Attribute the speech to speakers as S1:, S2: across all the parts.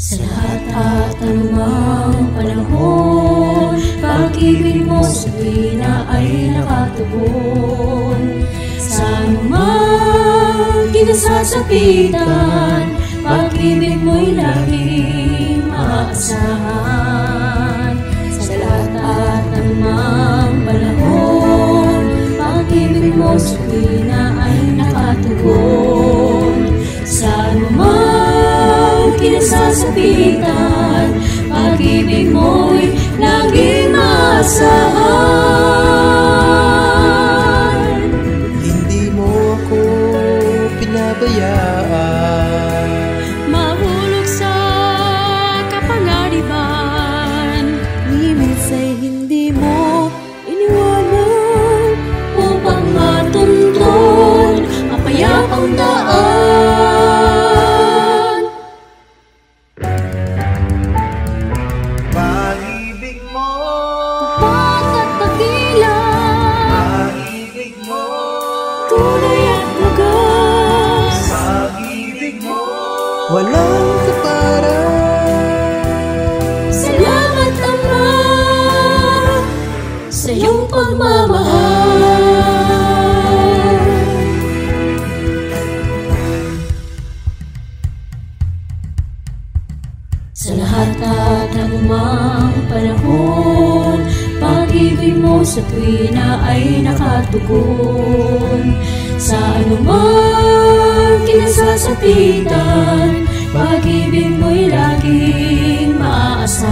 S1: at anumang panahon Pag-ibig mo sa tuwina ay nakatugon Sa anumang kinasasapitan Pag-ibig mo'y laging maaasahan. Sa lahat at anumang panahon Pag-ibig mo sa tuwina anumang kinasasapitan Pag-ibig mo'y laging maasahan
S2: Hindi mo ako pinabayaan
S1: Tunay at wagas
S2: Pag-ibig mo Walang kaparang
S1: Salamat Ama Sa iyong pagmamahal Sa lahat at anumang panahon Pag-ibig mo sa tuwina ay nakatugon. Sa anumang kinasasapitan Pag-ibig mo'y laging maaasahan.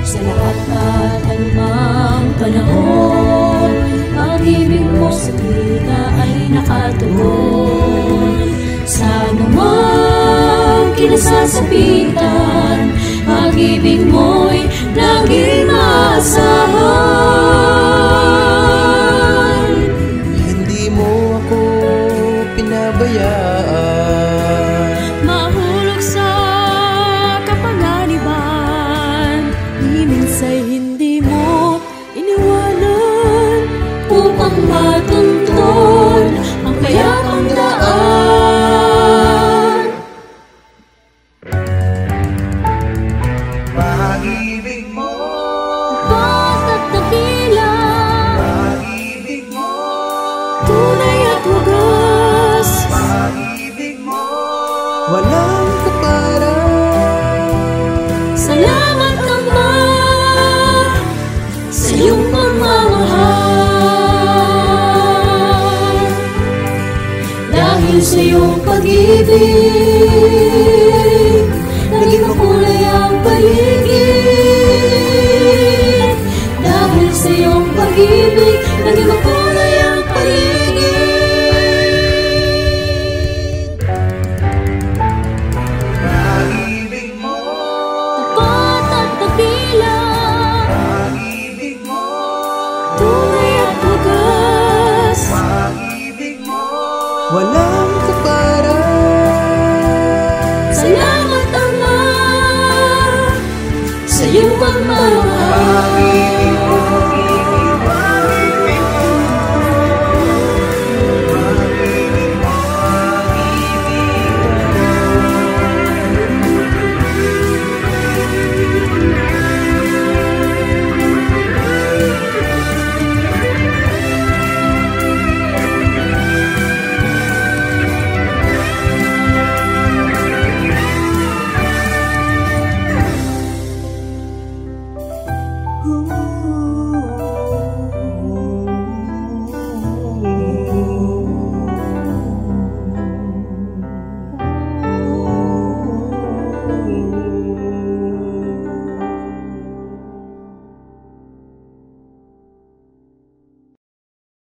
S1: Sa lahat at anumang panahon Pag-ibig mo sa tuwina ay nakatugon. Sa anumang kinasasapitan Pag-ibig mo'y laging maasahan
S2: Hindi mo ako pinabayaan.
S1: Mahulog sa kapanganiban. Ni minsay hindi mo iniwanan Upang matuntun ang kayapang daan
S2: Walang kaparang
S1: Salamat Ama Sa iyong pagmamahal Dahil sa iyong pag-ibig Naging makulay ang paligid. Dahil sa iyong pag-ibig Naging makulay
S2: Walang